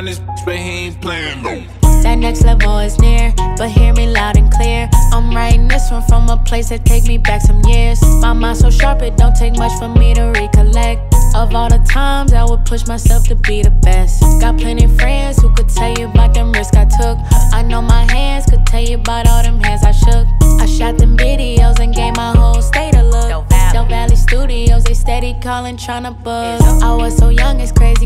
on this, but he ain't playing no. That next level is near, but hear me loud and clear. I'm writing this one from a place that take me back some years. My mind so sharp, it don't take much for me to recollect. Of all the times I would push myself to be the best. Got plenty friends who could tell you about them risks I took. I know my hands could tell you about all them hands I shook. I shot them videos and gave my whole state a look. Delvalle Studios, they steady calling, tryna buzz. I was so young, it's crazy,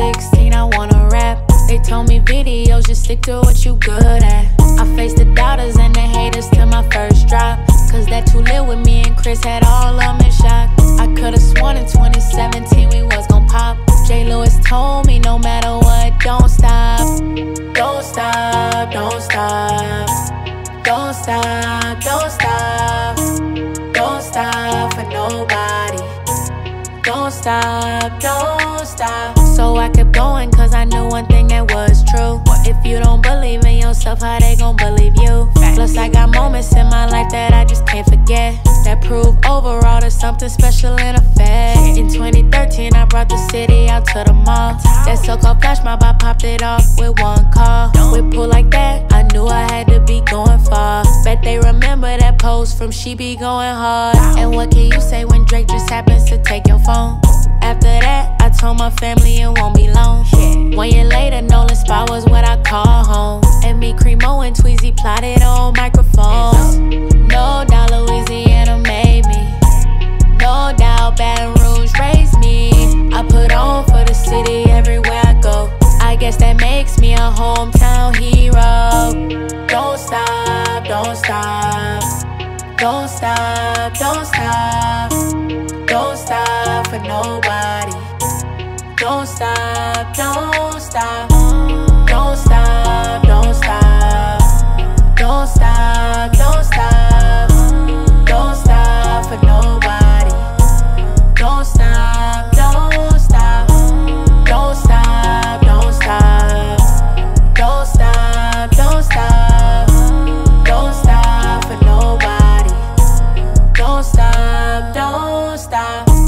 16, I wanna rap. They told me videos, just stick to what you good at. I faced the doubters and the haters till my first drop. Cause that too lit with me and Chris had all of them in shock. I could've sworn in 2017 we was gon' pop. J. Lewis told me no matter what, don't stop. Don't stop, don't stop. Don't stop, don't stop. Don't stop for nobody. Don't stop, don't stop. So I kept going cause I knew one thing that was true. If you don't believe in yourself, how they gon' believe you? Plus, I got moments in my life that I just can't forget. That prove overall there's something special in effect. In 2013, I brought the city out to the mall. That so called flash mob, I popped it off with one call. With pull like that, I knew I had to be going far. Bet they remember that post from She Be Going Hard. And what can you say when Drake just happens to take your phone? After that, I told my family it won't be long. One year later, Nolan Spot was what I call home. And me, Cremo, and Tweezy plotted on microphones. No doubt Louisiana made me. No doubt Baton Rouge raised me. I put on for the city everywhere I go. I guess that makes me a hometown hero. Don't stop, don't stop. Don't stop, don't stop. Don't stop, don't stop. Don't stop for nobody. Don't stop, don't stop. Don't stop, don't stop. Don't stop, don't stop. Don't stop for nobody. Don't stop, don't stop.